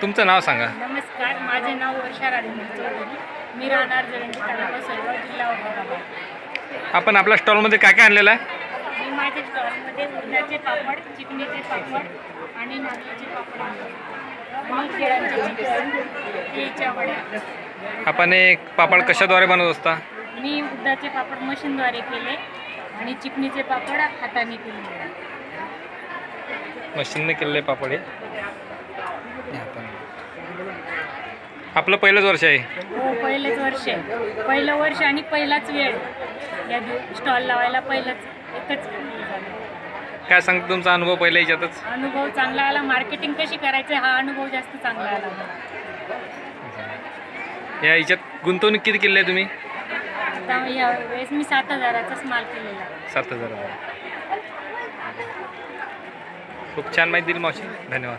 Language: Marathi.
तुमचं नाव सांगा. नमस्कार माझे नाव वर्षा राजेंद्र चौधरी. मी राहणार जरंगी तालुका सोयगाव जिल्हा औरंगाबाद. आपण आपल्या स्टॉलमध्ये काय काय आणलेलं आहे? मी माझ्या स्टॉलमध्ये उडदाचे पापड चिकणीचे पापड आणि नागलीचे पापड आणले. आणि केळांचे चिकन केळीच्या वड्या आपण एक पापड कशाद्वारे बनवत असता? मी उडदाचे पापड मशीनद्वारे केले आणि चिकणीचे पापड हाताने केले. मशीनने केलेले पापड हे? आपण आपलं पहिलंच वर्ष आहे. हो पहिलेच वर्ष आहे. पहिलं वर्ष आणि पहिलाच वेळ या स्टॉल लावायला पहिलंच एकच वेळ झाला. काय सांगतो तुमचा अनुभव पहिल्या याच्यातच अनुभव चांगला आला. मार्केटिंग कशी करायचं हा अनुभव जास्त चांगला आला. या याच्यात गुंतवणूक किती केली आहे तुम्ही? आता या वेळेस मी सात हजाराचाच माल केलेला. आहे. सात हजार. खूप छान माहिती दिली मावशी. धन्यवाद.